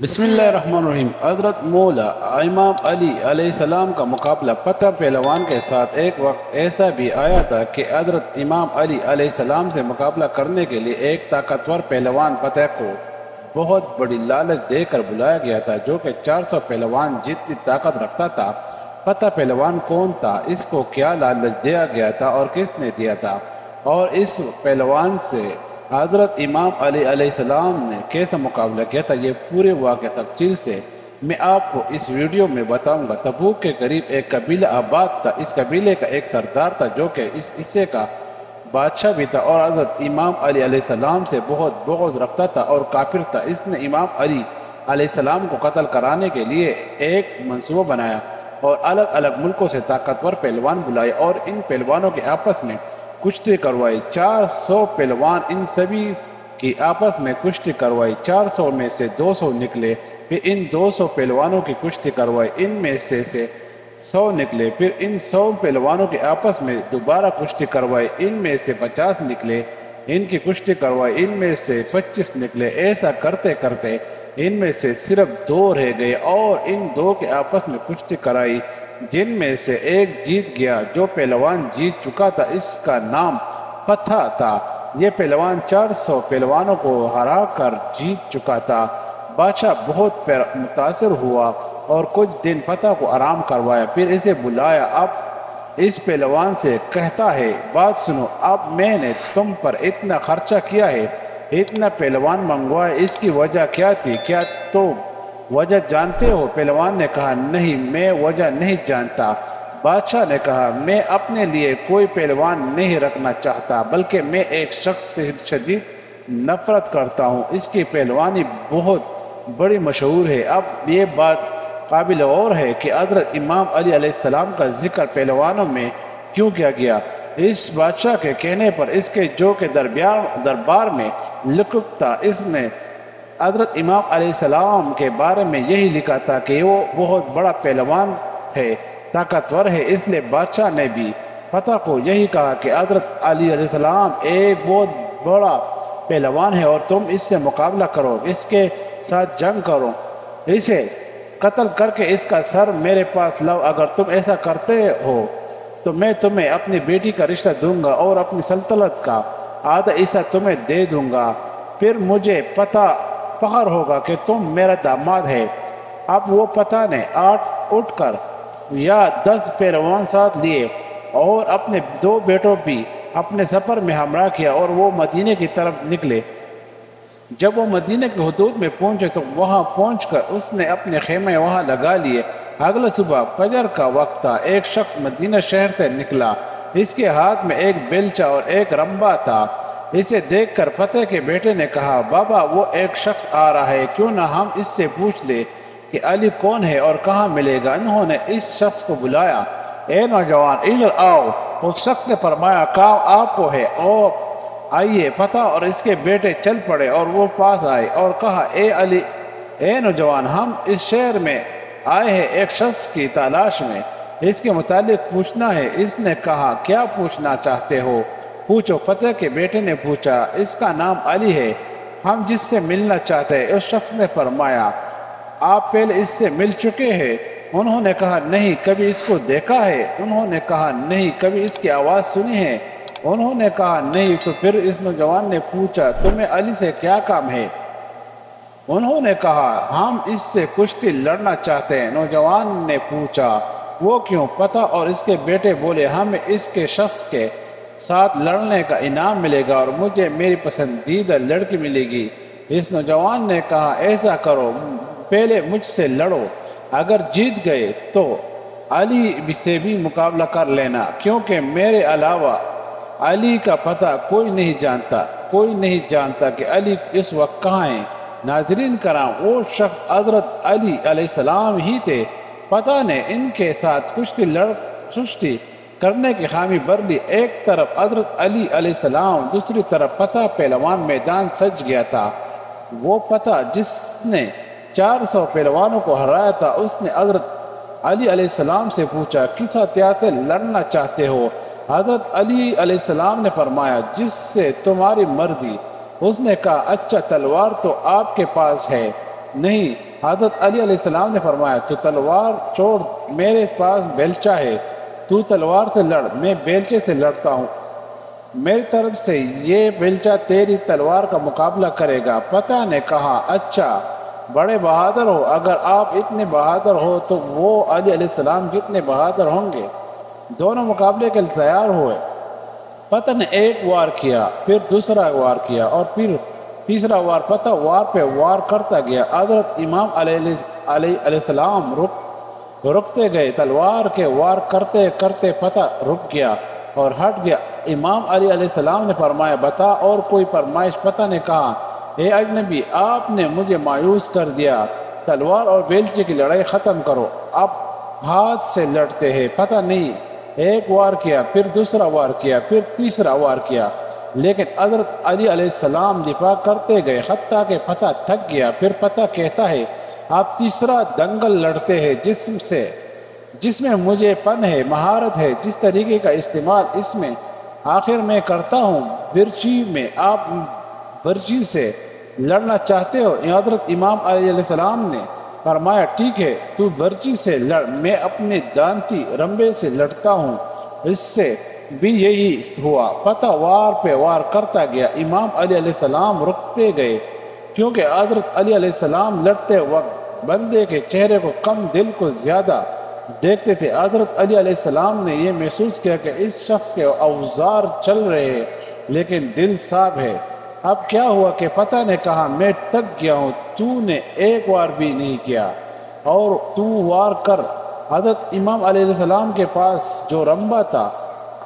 बिस्मिल्लाहिर्रहमानिर्रहीम। हज़रत मौला इमाम अली सलाम का मुकाबला पता पहलवान के साथ एक वक्त ऐसा भी आया था कि हज़रत इमाम अली सलाम से मुकाबला करने के लिए एक ताकतवर पहलवान पतह को बहुत बड़ी लालच देकर बुलाया गया था, जो कि 400 पहलवान जितनी ताकत रखता था पता पहलवान कौन था, इसको क्या लालच दिया गया था और किसने दिया था? और इस पहलवान से हज़रत इमाम अली सलाम ने कैसा मुकाबला किया था ये पूरे वाक़ तफसील से मैं आपको इस वीडियो में बताऊँगा। तबूक के करीब एक कबीला आबाद था। इस कबीले का एक सरदार था जो कि इस हिस्से का बादशाह भी था और हज़रत इमाम अली सलाम से बहुत बोझ रखता था और काफिर था। इसने इमाम अली सलाम को कत्ल कराने के लिए एक मनसूबा बनाया और अलग अलग मुल्कों से ताकतवर पहलवान बुलाए और इन पहलवानों के आपस में कुश्ती करवाई 400 पहलवान इन सभी की आपस में कुश्ती करवाई। 400 में से 200 निकले, फिर इन 200 पहलवानों की कुश्ती करवाई। इनमें से से 100 निकले, फिर इन 100 पहलवानों के आपस में दोबारा कुश्ती करवाई। इनमें से 50 निकले, इनकी कुश्ती करवाई। इनमें से 25 निकले, ऐसा करते करते इनमें से सिर्फ़ दो रह गए और इन दो के आपस में कुश्ती कराई। जिनमें से एक जीत गया, जो पहलवान जीत चुका था, इसका नाम पथा था। ये पहलवान 400 पहलवानों को हरा कर जीत चुका था। बादशाह बहुत मुतासर हुआ और कुछ दिन पता को आराम करवाया, फिर इसे बुलाया। अब इस पहलवान से कहता है, बात सुनो, अब मैंने तुम पर इतना खर्चा किया है, इतना पहलवान मंगवाया इसकी वजह क्या थी? क्या तो वजह जानते हो? पहलवान ने कहा, नहीं, मैं वजह नहीं जानता। बादशाह ने कहा, मैं अपने लिए कोई पहलवान नहीं रखना चाहता, बल्कि मैं एक शख्स से शदीद नफरत करता हूँ। इसकी पहलवानी बहुत बड़ी मशहूर है। अब ये बात काबिल और है कि हज़रत इमाम अली सलाम का ज़िक्र पहलवानों में क्यों किया गया? इस बादशाह के कहने पर इसके जो के दरबार दरबार में लुक था इसने हज़रत इमाम सलाम के बारे में यही लिखा था कि वो बहुत बड़ा पहलवान है ताकतवर है, इसलिए बादशाह ने भी पता को यही कहा कि हज़रत अली सलाम एक बहुत बड़ा पहलवान है और तुम इससे मुकाबला करो, इसके साथ जंग करो, इसे कत्ल करके इसका सर मेरे पास लो अगर तुम ऐसा करते हो तो मैं तुम्हें अपनी बेटी का रिश्ता दूँगा और अपनी सल्तनत का आधा हिस्सा तुम्हें दे दूँगा, फिर मुझे पता फखर होगा कि तुम मेरा दामाद है। अब वो पता ने आठ उठकर या दस पहलवान साथ लिए और अपने दो बेटों भी अपने सफ़र में हमला किया और वो मदीने की तरफ़ निकले। जब वो मदीने के हदूद में पहुँचे तो वहाँ पहुंचकर उसने अपने खेमे वहाँ लगा लिए। अगले सुबह फजर का वक्त था। एक शख्स मदीना शहर से निकला। इसके हाथ में एक बेलचा और एक रंबा था। इसे देखकर फतेह के बेटे ने कहा, बाबा, वो एक शख्स आ रहा है, क्यों ना हम इससे पूछ ले कि अली कौन है और कहाँ मिलेगा? इन्होंने इस शख्स को बुलाया, ए नौजवान, इधर आओ, उस शख्स ने फरमाया, काम आपको है, और आइए पता और इसके बेटे चल पड़े और वो पास आए और कहा, ए अली, ए नौजवान, हम इस शहर में आए हैं एक शख्स की तलाश में, इसके मुतालिक पूछना है, इसने कहा, क्या पूछना चाहते हो? पूछो, फतेह के बेटे ने पूछा, इसका नाम अली है। हम जिससे मिलना चाहते हैं, उस शख्स ने फरमाया, आप पहले इससे मिल चुके हैं। उन्होंने कहा, नहीं, कभी इसको देखा है? उन्होंने कहा, नहीं, कभी इसकी आवाज़ सुनी है? उन्होंने कहा, नहीं तो फिर इस नौजवान ने पूछा, तुम्हें अली से क्या काम है? उन्होंने कहा, हम इससे कुश्ती लड़ना चाहते हैं। नौजवान ने पूछा, वो क्यों? पता और इसके बेटे बोले, हम इसके शख्स के साथ लड़ने का इनाम मिलेगा और मुझे मेरी पसंदीदा लड़की मिलेगी। इस नौजवान ने कहा, ऐसा करो, पहले मुझसे लड़ो। अगर जीत गए तो अली से भी मुकाबला कर लेना, क्योंकि मेरे अलावा अली का पता कोई नहीं जानता। कोई नहीं जानता कि अली इस वक्त कहाँ है। नाजरीन करा वो शख्स हज़रत अली सलाम ही थे। पता ने इनके साथ कुश्ती लड़ सुश्ती करने की खामी बर ली। एक तरफ़ हज़रत अली सलाम, दूसरी तरफ़ पता पहलवान मैदान सज गया था। वो पता जिसने 400 पहलवानों को हराया था, उसने हज़रत अली सलाम से पूछा, किस हथियार से लड़ना चाहते हो? हज़रत अली सलाम ने फरमाया, जिससे तुम्हारी मर्ज़ी। उसने कहा अच्छा तलवार तो आपके पास है। नहीं, हज़रत अली सलाम ने फरमाया तो तलवार छोड़ मेरे पास बेलचा है। तू तलवार से लड़, मैं बेलचे से लड़ता हूँ। मेरी तरफ़ से ये बेलचा तेरी तलवार का मुकाबला करेगा। पता ने कहा अच्छा बड़े बहादुर हो, अगर आप इतने बहादुर हो तो वो अली सलाम कितने बहादुर होंगे? दोनों मुकाबले के लिए तैयार हुए। पता ने एक वार किया, फिर दूसरा वार किया और फिर तीसरा वार पता, वार पे वार करता गया। अदरत इमाम अली सलाम रुक रुकते गए, तलवार के वार करते करते पता रुक गया और हट गया। इमाम अली सलाम ने फरमाया, बता और कोई फरमाइश, पता ने कहा, हे अजनबी, आपने मुझे मायूस कर दिया। तलवार और बेलचे की लड़ाई ख़त्म करो। अब हाथ से लड़ते हैं। पता नहीं, एक वार किया, फिर दूसरा वार किया, फिर तीसरा वार किया। लेकिन हज़रत अली सलाम दिफा करते गए। हत्या के पता थक गया। फिर पता कहता है आप तीसरा दंगल लड़ते हैं जिसम से, जिसमें मुझे फन है, महारत है, जिस तरीके का इस्तेमाल इसमें आखिर मैं करता हूँ, बिरची में आप बर्ची से लड़ना चाहते हो? हज़रत इमाम सलाम ने फरमाया, ठीक है, तू बर्ची से लड़, मैं अपने दानती रंबे से लड़ता हूँ। इससे भी यही हुआ। पता वार पे वार करता गया। इमाम सलाम रुकते गए। क्योंकि हज़रत अली सलाम लड़ते वक्त बंदे के चेहरे को कम दिल को ज़्यादा देखते थे। हज़रत अली सलाम ने यह महसूस किया कि इस शख्स के अवजार चल रहे हैं, लेकिन दिल साफ़ है। अब क्या हुआ कि पता ने कहा मैं तक गया हूँ, तूने एक बार भी नहीं किया। और तू वार कर। हज़रत इमाम सलाम के पास जो रंबा था,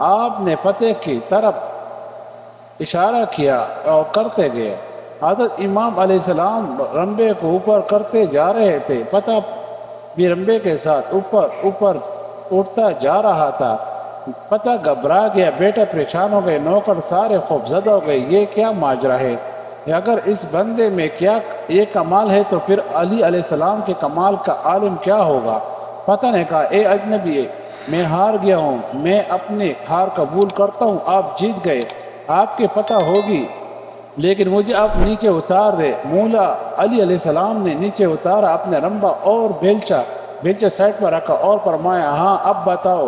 आपने पते की तरफ़ इशारा किया और करते गए। हज़रत इमाम सलाम रंबे को ऊपर करते जा रहे थे। पता भी रंबे के साथ ऊपर ऊपर उठता जा रहा था। पता घबरा गया, बेटा परेशान हो गए, नौकर सारे खौफजदा हो गए, ये क्या माजरा है? अगर इस बंदे में क्या ये कमाल है तो फिर अली सलाम के कमाल का आलम क्या होगा? पता नहीं कहा, ए अजनबी, मैं हार गया हूँ, मैं अपने हार कबूल करता हूँ, आप जीत गए, आपके पता होगी लेकिन मुझे आप नीचे उतार दे। मूला अली सलाम ने नीचे उतारा, अपने रंबा और बेलचा बेलचा साइड पर रखा और फरमाया हाँ अब बताओ,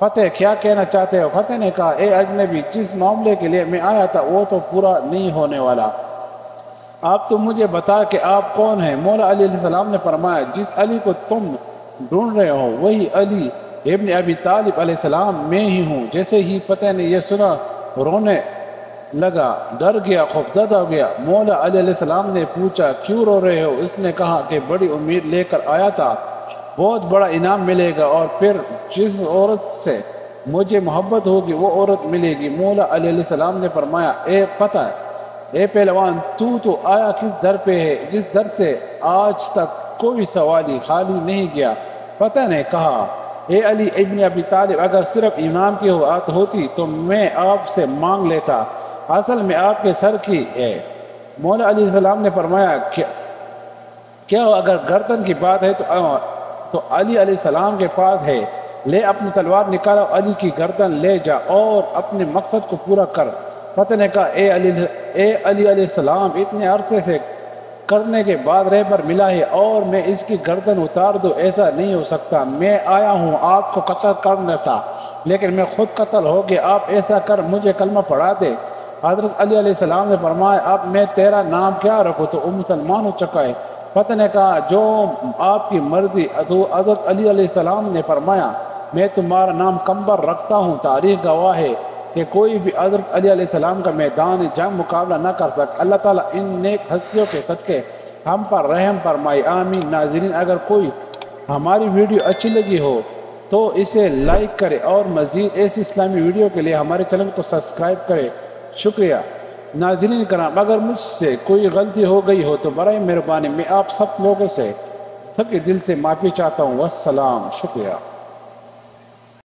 फतेह क्या कहना चाहते हो? फतेह ने कहा, ए अजनबी, जिस मामले के लिए मैं आया था, वो तो पूरा नहीं होने वाला। आप तो मुझे बता कि आप कौन हैं? मौला अली सलाम ने फरमाया, जिस अली को तुम ढूंढ रहे हो, वही अली इबन अबी तालिब सलाम मैं ही हूँ। जैसे ही फतेह ने यह सुना, रोने लगा, डर गया खौफजदा हो गया। मौला सलाम ने पूछा, क्यों रो रहे हो? इसने कहा कि बड़ी उम्मीद लेकर आया था। बहुत बड़ा इनाम मिलेगा और फिर जिस औरत से मुझे मोहब्बत होगी, वो औरत मिलेगी। मौला सलाम ने फरमाया, ए, पता है, ए पहलवान, तू तो आया किस दर पे है? जिस दर से आज तक कोई सवाली खाली नहीं गया। पता ने कहा, ए अली इबन अबी तालिब, अगर सिर्फ़ इमाम की बात होती तो मैं आपसे मांग लेता। असल में आपके सर की है मौला अली सलाम ने फरमाया क्या क्या अगर गर्दन की बात है तो तो अली सलाम के पास है। ले अपनी तलवार निकालो, अली की गर्दन ले जा और अपने मकसद को पूरा कर। पता ने कहा, ए अली ए अली सलाम, इतने अरसे से करने के बाद रहबर मिला है और मैं इसकी गर्दन उतार दूँ, ऐसा नहीं हो सकता। मैं आया हूँ, आपको कत्ल करना था, लेकिन मैं खुद कत्ल हो गया, आप ऐसा कर, मुझे कलमा पढ़ा दे। हज़रत अली ने फरमाया, अब मैं तेरा नाम क्या रखूँ? तो वो मुसलमान हो चुका है। पता ने कहा, जो आपकी मर्ज़ी तो हज़रत अली ने फरमाया, मैं तुम्हारा नाम कंबर रखता हूँ, तारीख गवाह है कि कोई भी हज़रत अली सलाम का मैदान, जंग मुकाबला न कर सक। अल्लाह ताला इन नेक हस्तियों के सदक़े हम पर रहम फरमाई आमीन। नाजरीन, अगर कोई हमारी वीडियो अच्छी लगी हो तो इसे लाइक करें और मज़ीद ऐसी इस्लामी वीडियो के लिए हमारे चैनल को सब्सक्राइब करें। शुक्रिया। नाजरीन कराम, अगर मुझसे कोई गलती हो गई हो तो बर मेहरबानी मैं आप सब लोगों से थके दिल से माफ़ी चाहता हूँ। वसलाम शुक्रिया।